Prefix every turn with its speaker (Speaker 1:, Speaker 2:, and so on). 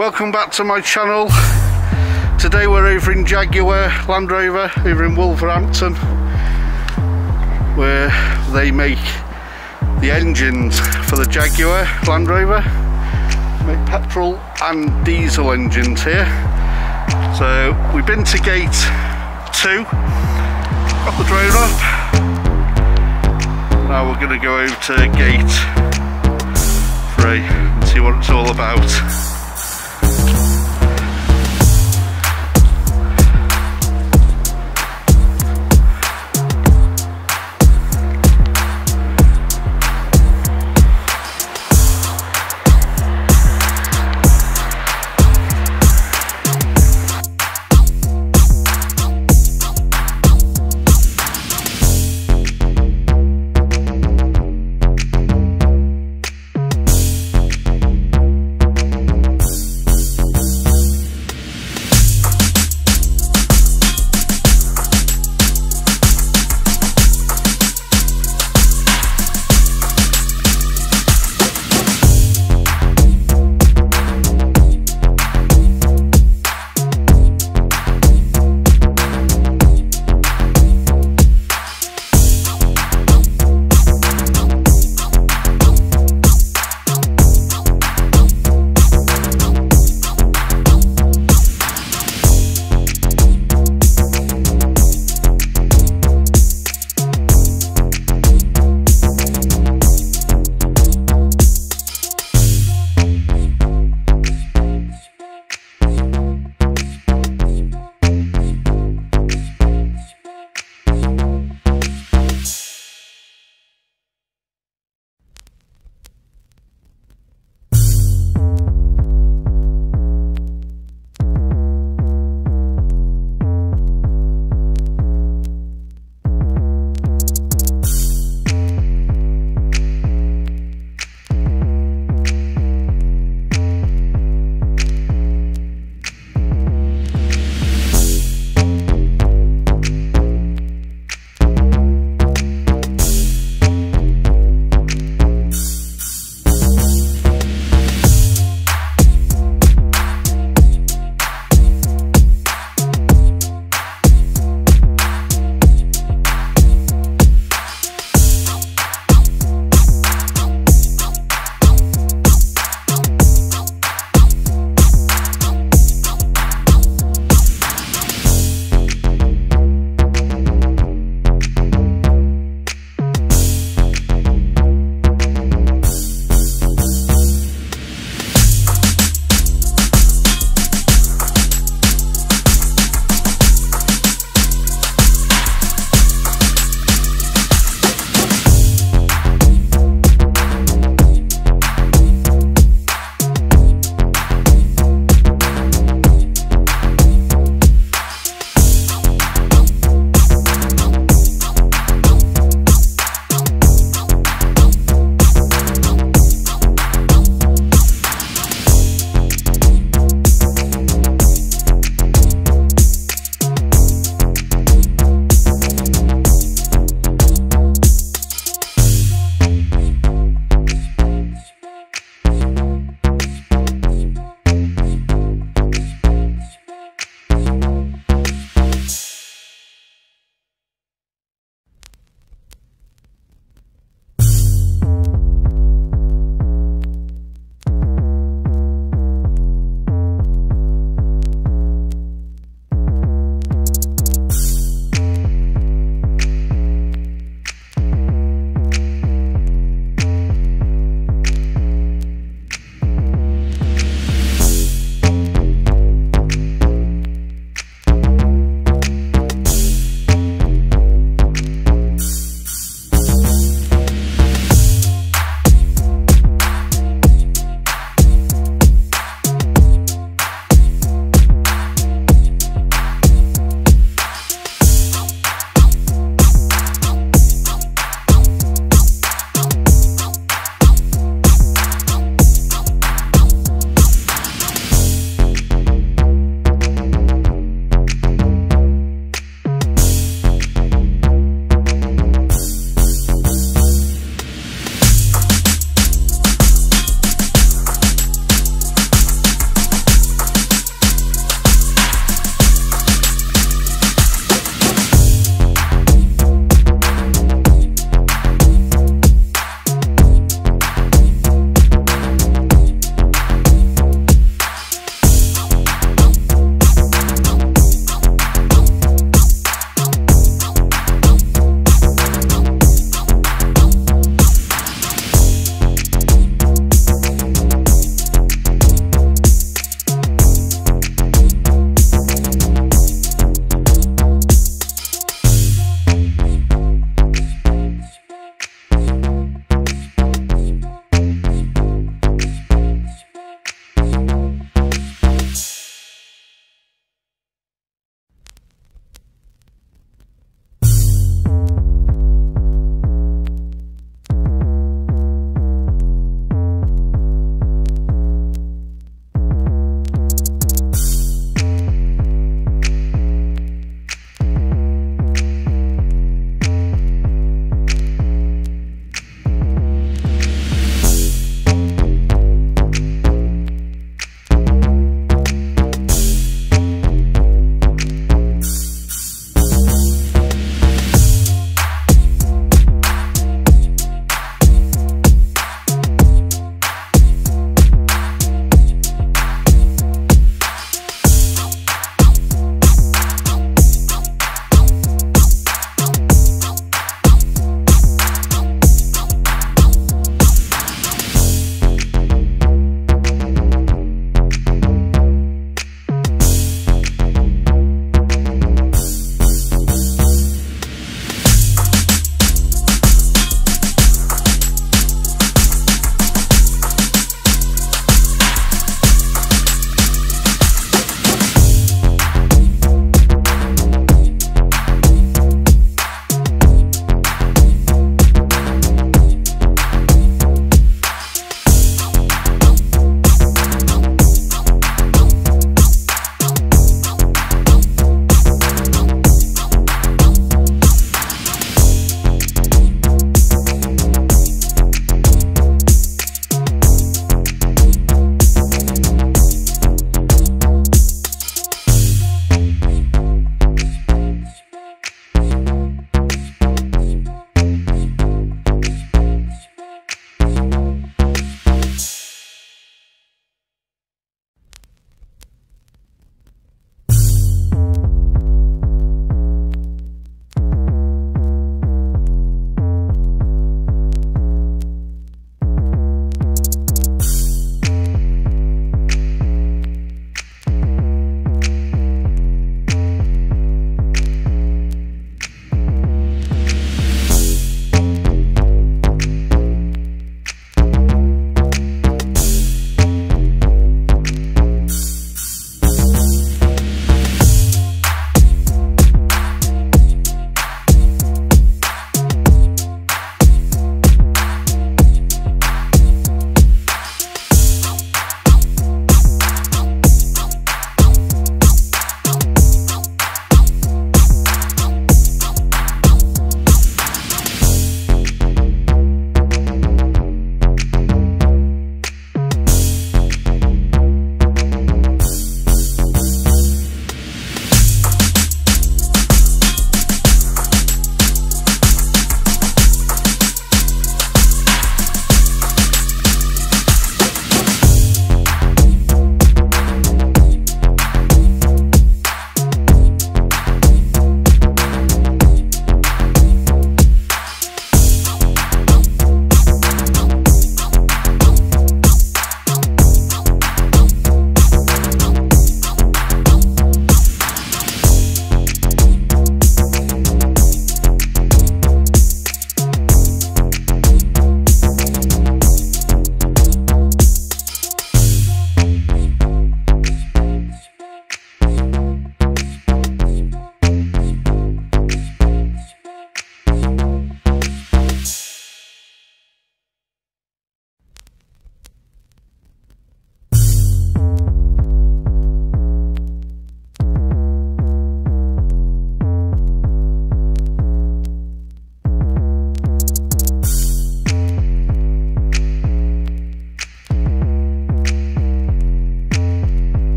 Speaker 1: welcome back to my channel. Today we're over in Jaguar Land Rover over in Wolverhampton where they make the engines for the Jaguar Land Rover. Make petrol and diesel engines here. So we've been to gate 2, got the drone up. Now we're going to go over to gate 3 and see what it's all about.